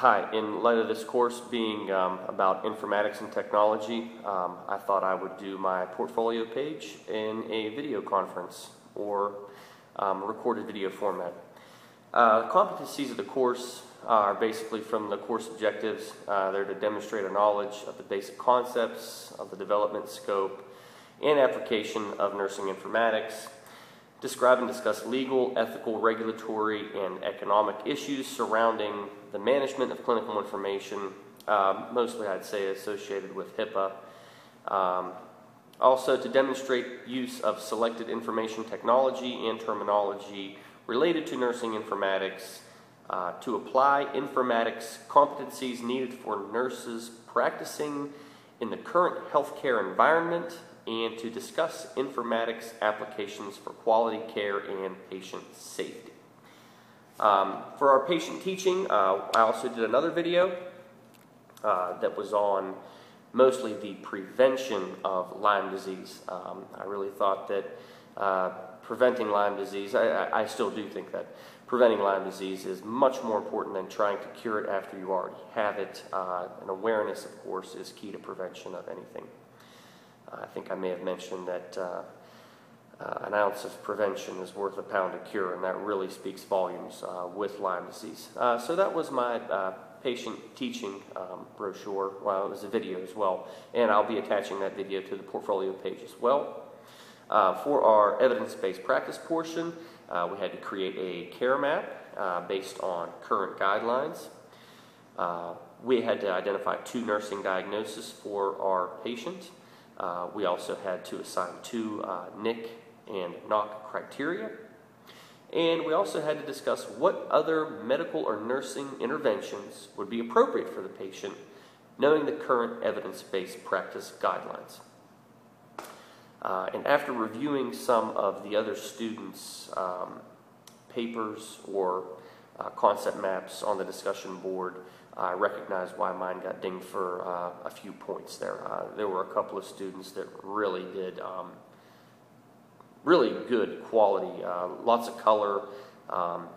Hi, in light of this course being um, about informatics and technology, um, I thought I would do my portfolio page in a video conference or um, recorded video format. Uh, competencies of the course are basically from the course objectives. Uh, they're to demonstrate a knowledge of the basic concepts, of the development scope, and application of nursing informatics, describe and discuss legal, ethical, regulatory, and economic issues surrounding the management of clinical information, um, mostly I'd say associated with HIPAA. Um, also, to demonstrate use of selected information technology and terminology related to nursing informatics, uh, to apply informatics competencies needed for nurses practicing in the current healthcare environment and to discuss informatics applications for quality care and patient safety. Um, for our patient teaching, uh, I also did another video uh, that was on mostly the prevention of Lyme disease. Um, I really thought that uh, preventing Lyme disease, I, I, still do think that preventing Lyme disease is much more important than trying to cure it after you already have it. Uh, and awareness, of course, is key to prevention of anything. I think I may have mentioned that uh, uh, an ounce of prevention is worth a pound of cure, and that really speaks volumes uh, with Lyme disease. Uh, so that was my uh, patient teaching um, brochure. Well, it was a video as well, and I'll be attaching that video to the portfolio page as well. Uh, for our evidence-based practice portion, we had to create a care map based on current guidelines. we had to identify two nursing diagnoses for our patient. Uh, we also had to assign two uh, NIC and NOC criteria. And we also had to discuss what other medical or nursing interventions would be appropriate for the patient, knowing the current evidence based practice guidelines. Uh, and after reviewing some of the other students' um, papers or uh, concept maps on the discussion board, I recognize why mine got dinged for uh, a few points there. Uh, there were a couple of students that really did um, really good quality, uh, lots of color, um,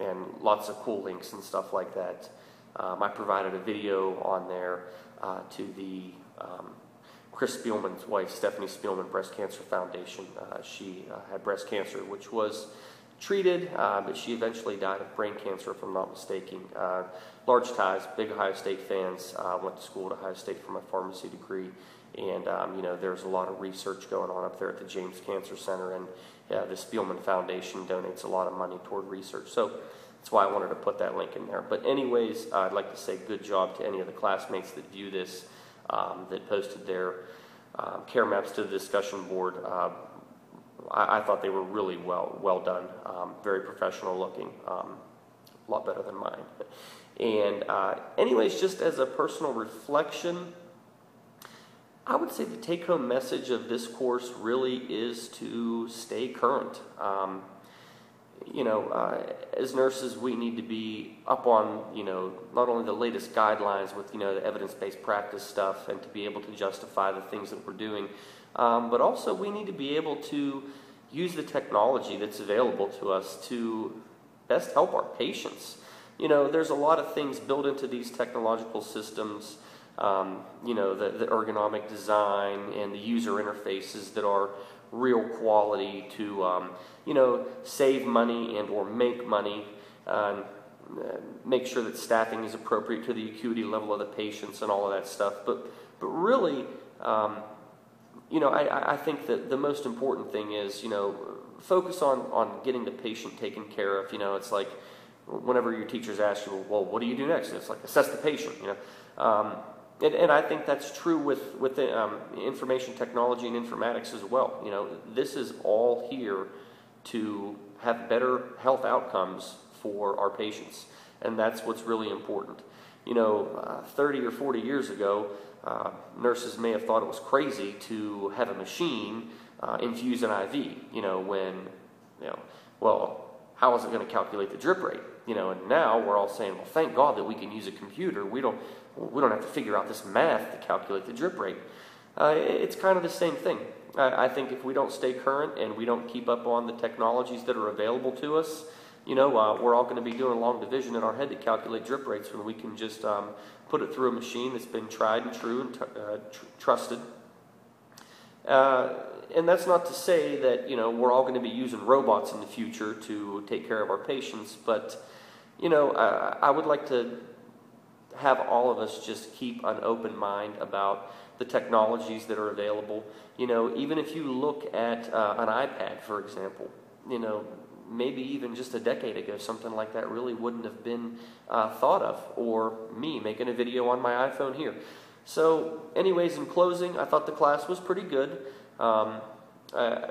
and lots of cool links and stuff like that. Um, I provided a video on there uh, to the um, Chris Spielman's wife, Stephanie Spielman Breast Cancer Foundation. Uh, she uh, had breast cancer, which was treated, uh, but she eventually died of brain cancer, if I'm not mistaken. Uh, large ties, big Ohio State fans. Uh, went to school at Ohio State for my pharmacy degree, and um, you know there's a lot of research going on up there at the James Cancer Center, and uh, the Spielman Foundation donates a lot of money toward research. So that's why I wanted to put that link in there. But anyways, I'd like to say good job to any of the classmates that view this, um, that posted their um, care maps to the discussion board. I, I, thought they were really well well done, um, very professional looking, um, a lot better than mine. And uh, anyways, just as a personal reflection, I would say the take-home message of this course really is to stay current. Um, you know, uh, as nurses, we need to be up on, you know, not only the latest guidelines with, you know, the evidence-based practice stuff and to be able to justify the things that we're doing, um, but also we need to be able to use the technology that's available to us to best help our patients. You know, there's a lot of things built into these technological systems, um, you know, the, the ergonomic design and the user interfaces that are real quality to, um, you know, save money and or make money. Uh, make sure that staffing is appropriate to the acuity level of the patients and all of that stuff. But, but really, um, you know, I, I think that the most important thing is, you know, focus on, on getting the patient taken care of. You know, it's like whenever your teachers ask you, well, what do you do next? It's like assess the patient, you know. And, and, I think that's true with, with the, um, information technology and informatics as well. You know, this is all here to have better health outcomes for our patients. And that's what's really important. You know, uh, 30 or 40 years ago, uh, nurses may have thought it was crazy to have a machine uh, infuse an IV, you know, when, you know, well, how is it going to calculate the drip rate? You know, and now we're all saying, well, thank God that we can use a computer. We don't, we don't have to figure out this math to calculate the drip rate. Uh, it's kind of the same thing. I, I, think if we don't stay current and we don't keep up on the technologies that are available to us, you know, uh, we're all going to be doing long division in our head to calculate drip rates when we can just um, put it through a machine that's been tried and true and t- uh, tr- trusted. Uh, and that's not to say that you know we're all going to be using robots in the future to take care of our patients, but you know I, I would like to have all of us just keep an open mind about the technologies that are available. You know, even if you look at uh, an iPad, for example, you know, maybe even just a decade ago, something like that really wouldn't have been uh, thought of, or me making a video on my iPhone here. So, anyways, in closing, I thought the class was pretty good. Um, uh,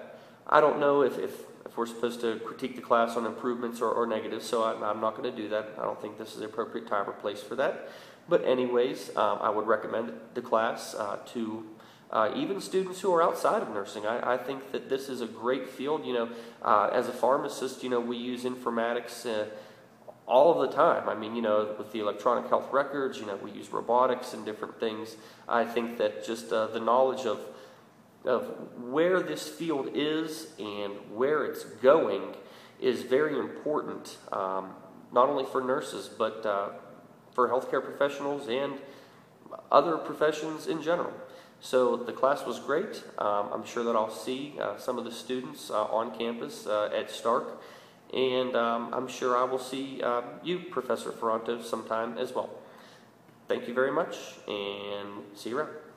I don't know if, if, if, we're supposed to critique the class on improvements or, or negatives, so I, I'm not going to do that. I don't think this is the appropriate time or place for that. But, anyways, um, I would recommend the class uh, to uh, even students who are outside of nursing. I, I, think that this is a great field. You know, uh, as a pharmacist, you know, we use informatics uh, all of the time. I mean, you know, with the electronic health records, you know, we use robotics and different things. I think that just uh, the knowledge of of where this field is and where it's going is very important, um, not only for nurses but uh, for healthcare professionals and other professions in general. So the class was great. Um, I'm sure that I'll see uh, some of the students uh, on campus uh, at Stark. And um, I'm sure I will see uh, you, Professor Ferranto, sometime as well. Thank you very much, and see you around.